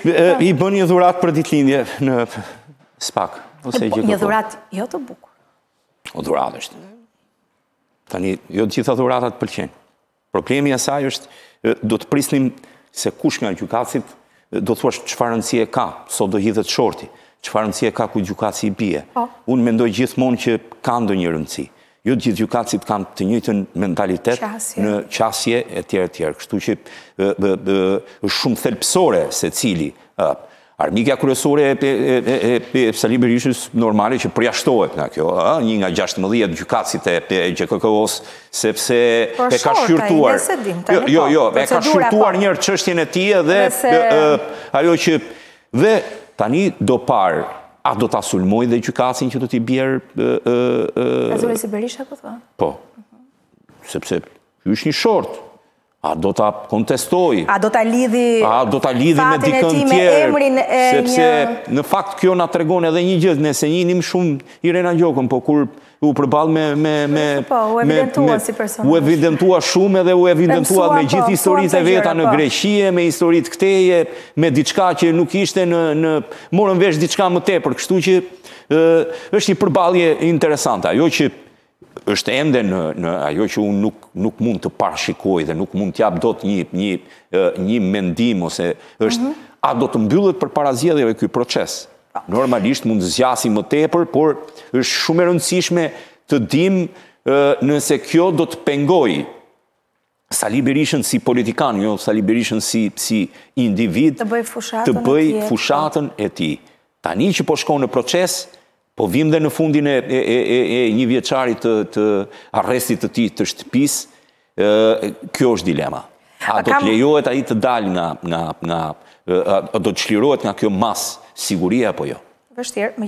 I bën një dhuratë për ditëlindje në SPAK. Një dhuratë, jo të bukur. O dhuratë është. Tani, jo të gjitha dhuratat të pëlqejnë. Problemi i saj është, do të prisnim se kush nga gjykatësit, do të thuash çfarë rëndësie ka, se do hidhet shorti, çfarë rëndësie ka kujt gjykatësi i bie. Po. Unë mendoj gjithmonë që ka ndonjë rëndësi. Jo të gjithë gjykatësit kanë të njëjtën mentalitet në qasje e tjerë e tjerë. Kështu që është shumë thelbësore se cili. Armikja kryesore e Sali Berishës normale që përjashtohet nga kjo. Një nga 16 gjykatësit e GKKO-s, sepse po e ka shqyrtuar. Jo, jo, jo, e ka shqyrtuar një herë çështjen e tij dhe ajo që Dhe tani do parë, a do ta sulmojë dhe gjykatësin që do t'i bjerë... E zuri si Berisha, po thua? Po. Sepse, është një short. A do ta kontestojë? A do ta lidhi A do ta lidhi me dikën tjetër? Sepse në fakt kjo na tregon edhe një gjë, nëse njihnim shumë Irena Gjokën, po kur u përball me me me po, u evidentua si person. U evidentua shumë edhe u evidentua me gjithë po, historitë e veta në po. Greqi, me historitë këtej, me diçka që nuk ishte në ne morëm vesh diçka më tepër, kështu që ë është një përballje interesante. Ajo që është ende në në ajo që unë nuk nuk mund të parashikoj dhe nuk mund të jap dot një një një mendim ose është mm -hmm. a do të mbyllet përpara zgjedhjeve ky proces? Normalisht mund të zgjasi më tepër, por është shumë e rëndësishme të dimë nëse kjo do të pengojë Sali Berishën si politikan, jo Sali Berishën si, si individ, të bëjë fushatën, të bëjë e, fushatën e tij. Tani që po shkon në proces, po vijmë dhe në fundin e, e, e, e njëvjeçarit të, të arrestit të tij të shtëpisë, Kjo është dilema. A do të lejohet ai të dalë nga, nga, a do të çlirohet nga kjo masë sigurie apo jo? Vështirë.